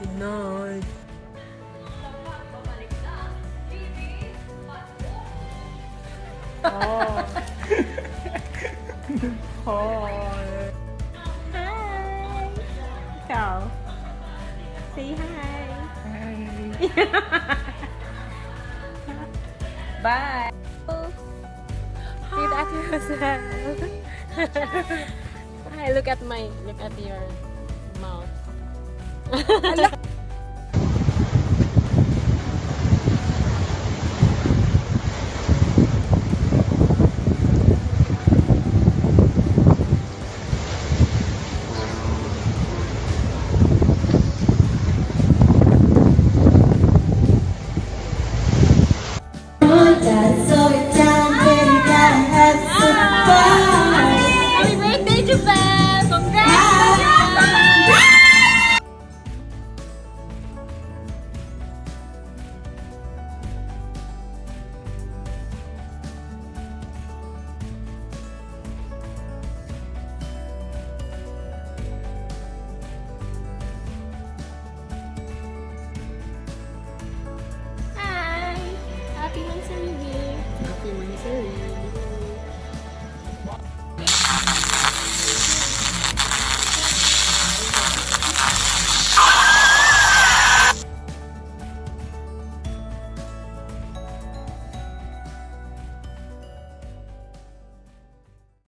Good night. Oh. Hi. Hi. Ikaw. Say hi. Bye. See that yourself. Hi, look at my, look at your mouth. Dad, so